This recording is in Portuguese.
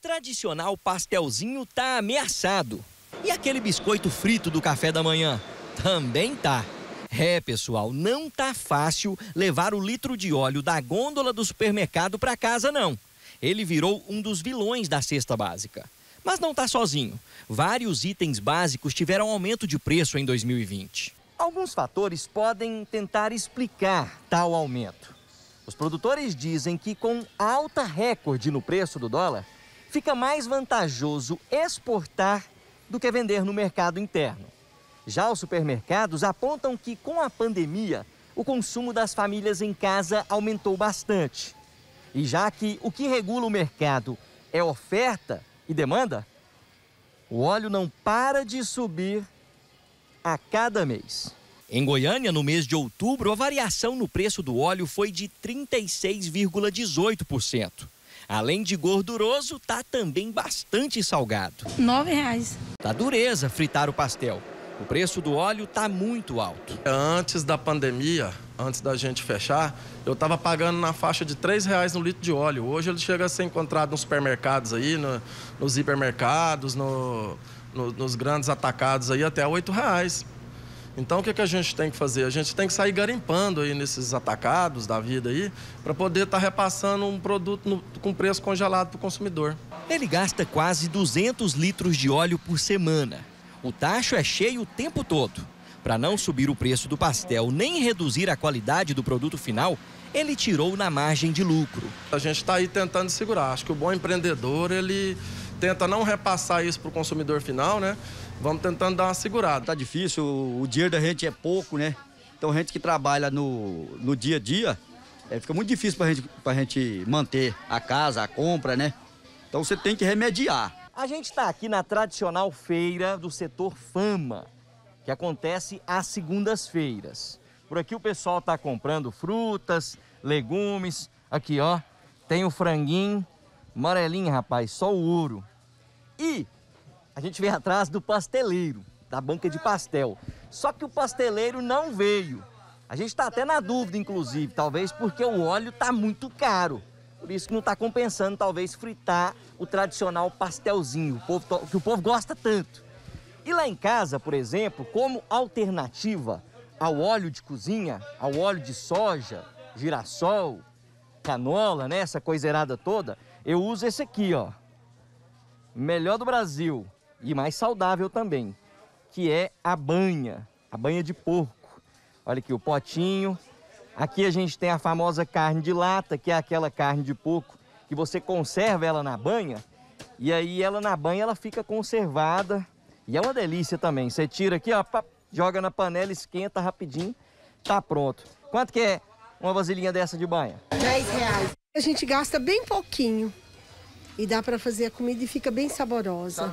Tradicional pastelzinho tá ameaçado. E aquele biscoito frito do café da manhã? Também tá. É, pessoal, não tá fácil levar o litro de óleo da gôndola do supermercado para casa, não. Ele virou um dos vilões da cesta básica. Mas não tá sozinho. Vários itens básicos tiveram aumento de preço em 2020. Alguns fatores podem tentar explicar tal aumento. Os produtores dizem que com alta recorde no preço do dólar, fica mais vantajoso exportar do que vender no mercado interno. Já os supermercados apontam que com a pandemia, o consumo das famílias em casa aumentou bastante. E já que o que regula o mercado é oferta e demanda, o óleo não para de subir a cada mês. Em Goiânia, no mês de outubro, a variação no preço do óleo foi de 36,18%. Além de gorduroso, tá também bastante salgado. Nove reais. Tá dureza fritar o pastel. O preço do óleo tá muito alto. Antes da pandemia, antes da gente fechar, eu estava pagando na faixa de R$ reais no litro de óleo. Hoje ele chega a ser encontrado nos supermercados aí, no, nos hipermercados, no, no, nos grandes atacados aí até R$ reais. Então o que, que a gente tem que fazer? A gente tem que sair garimpando aí nesses atacados da vida aí para poder estar tá repassando um produto no, com preço congelado para o consumidor. Ele gasta quase 200 litros de óleo por semana. O tacho é cheio o tempo todo. Para não subir o preço do pastel nem reduzir a qualidade do produto final, ele tirou na margem de lucro. A gente está aí tentando segurar. Acho que o bom empreendedor, ele tenta não repassar isso para o consumidor final, né? Vamos tentando dar uma segurada. Tá difícil, o dinheiro da gente é pouco, né? Então, a gente que trabalha no, no dia a dia, é, fica muito difícil para gente, a gente manter a casa, a compra, né? Então, você tem que remediar. A gente está aqui na tradicional feira do setor Fama, que acontece às segundas-feiras. Por aqui o pessoal está comprando frutas, legumes. Aqui, ó, tem o franguinho, amarelinho, rapaz, só o ouro. E a gente vem atrás do pasteleiro, da banca de pastel. Só que o pasteleiro não veio. A gente está até na dúvida, inclusive, talvez porque o óleo está muito caro. Por isso que não está compensando, talvez, fritar o tradicional pastelzinho, o povo, que o povo gosta tanto. E lá em casa, por exemplo, como alternativa ao óleo de cozinha, ao óleo de soja, girassol, canola, né, essa coiseirada toda, eu uso esse aqui, ó. Melhor do Brasil e mais saudável também, que é a banha, a banha de porco. Olha aqui o potinho, Aqui a gente tem a famosa carne de lata, que é aquela carne de porco que você conserva ela na banha e aí ela na banha ela fica conservada e é uma delícia também. Você tira aqui, ó, joga na panela, esquenta rapidinho, tá pronto. Quanto que é uma vasilhinha dessa de banha? 10 reais. A gente gasta bem pouquinho e dá para fazer a comida e fica bem saborosa.